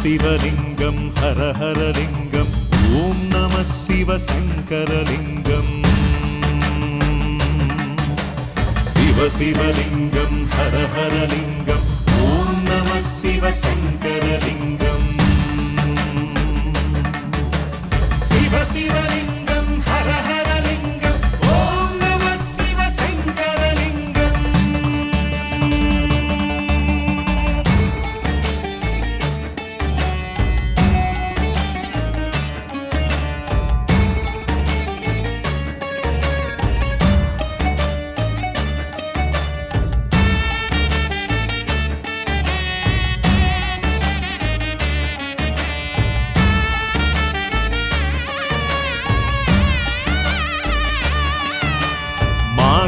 சிவலிங்கம் ஹரஹரலிங்கம் ஓம் நம சிவ சங்கரலிங்கம் சிவ சிவலிங்கம் ஹரஹரலிங்கம் ஓம் நம சிவ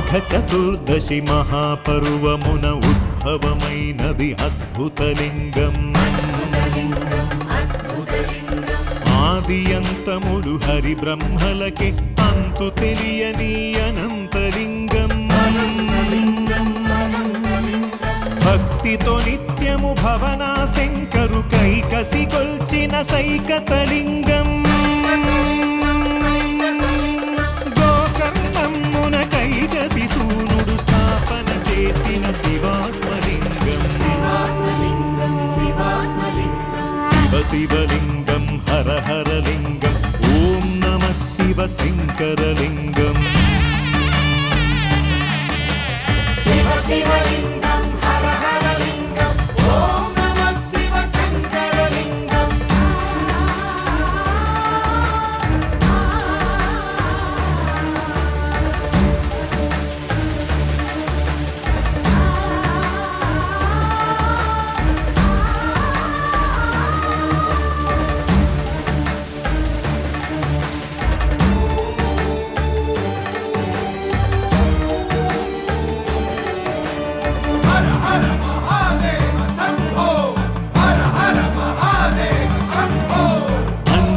మాఘ చతుర్దశి మహాపర్వమున ఉద్భవమైనది అద్భుతలింగం ఆది అంతముడు హరి బ్రహ్మలకి అంతు తెలియని అనంతలింగం భక్తితో నిత్యము భవనా శంకరు కైకసి కొల్చిన సైకతలింగం சிவலிங்கம் ஹரஹரலிங்கம் ஓம் நம சிவசிங்கரலிங்கம். சிவசிவலிங்கம்.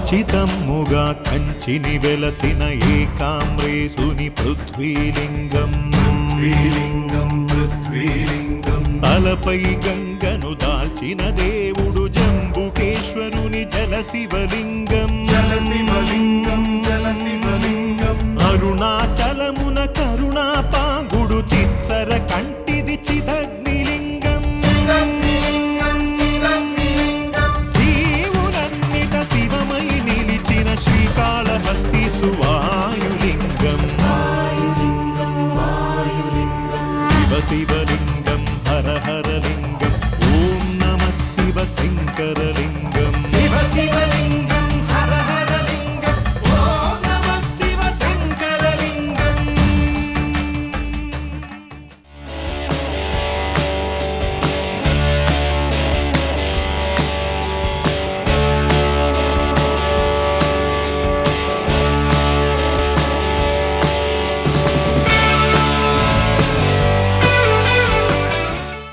అంచితమ్ముగా కంచిని వెలసిన ఏకామ్రేసుని పృథ్వీలింగం. శ్రీలింగం పృథ్వీలింగం. తలపై గంగను దాల్చిన దేవుడు జంబుకేశ్వరుని జలశివలింగం. జలశివలింగం జలశివలింగం. అరుణాచలమున కరుణా పాంగుడు చిత్సర కంటిది చిదగ్నిలింగం